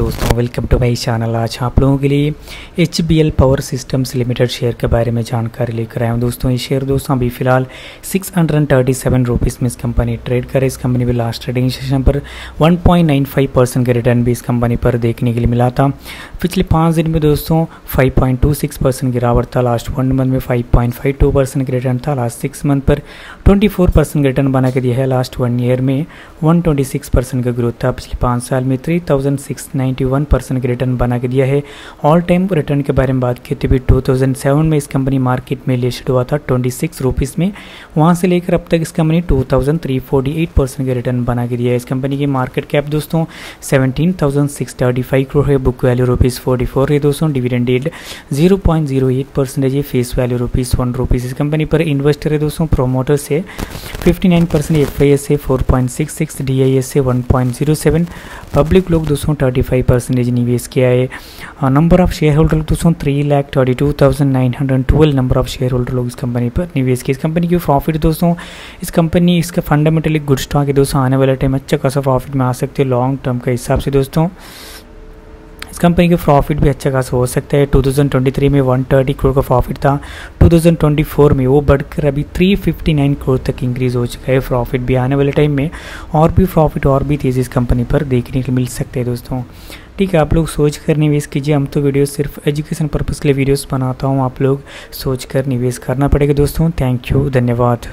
दोस्तों welcome to my channel आज आप लोगों के लिए H B L power systems limited share के बारे में जानकारी लेकर आया हूँ। दोस्तों, ये शेयर दोस्तों अभी फ़िलहाल six hundred thirty seven rupees में इस कंपनी ट्रेड करे इस कंपनी में लास्ट ट्रेडिंग सेशन पर one point nine five percent का रिटर्न भी इस कंपनी पर देखने के लिए मिला था। पिछले पाँच दिन में दोस्तों five point two six percent गिरावट था। लास्ट वन मंथ में five point five two percent का रिटर्न था। लास्ट सिक्स मंथ पर ट्वेंटी फोर परसेंट रिटर्न बना के दिया है। लास्ट वन ईयर में वन ट्वेंटी सिक्स परसेंट का ग्रोथ था। पिछले पाँच साल में three thousand six nine 91 percent के रिटर्न बना के दिया है। ऑल टाइम रिटर्न के बारे में बात की तो भी 2007 में इस कंपनी मार्केट में लिस्ट हुआ था ट्वेंटी सिक्स में। वहाँ से लेकर अब तक इस company two thousand three forty eight percent के रिटर्न बना के दिया है। इस कंपनी की मार्केट कैप दोस्तों seventeen thousand six thirty five crore है। बुक वैल्यू रुपीज़ है दोस्तों। Dividend dead zero point zero है face value rupees one rupees इस कंपनी पर इन्वेस्टर है दोस्तों प्रोमोटर्स है। Fifty nine percent F I S है four point six six D I S है one point zero seven public लोग दोस्तों थर्टी फाइव फाइव परसेंटेज निवेश किया है नंबर ऑफ़ शेयर होल्डर दोस्तों three lakh thirty two thousand nine hundred twelve number of share holder लोग इस company पर निवेश किया इस कंपनी की प्रॉफिट दोस्तों? इस कंपनी इसका फंडामेंटली गुड स्टॉक है दोस्तों, आने वाले टाइम अच्छा खासा प्रॉफिट में आ सकते हैं लॉन्ग टर्म के हिसाब से दोस्तों। इस कंपनी के प्रॉफिट भी अच्छा खासा हो सकता है। 2023 में 130 करोड़ का प्रॉफिट था। 2024 में वो बढ़कर अभी 359 करोड़ तक इंक्रीज हो चुका है प्रॉफिट भी। आने वाले टाइम में और भी प्रॉफिट और भी तेज़ी इस कंपनी पर देखने को मिल सकते हैं दोस्तों। ठीक है, आप लोग सोच कर निवेश कीजिए। हम तो वीडियो सिर्फ़ एजुकेशन पर्पज़ के लिए वीडियोस बनाता हूँ। आप लोग सोच कर निवेश करना पड़ेगा दोस्तों। थैंक यू धन्यवाद।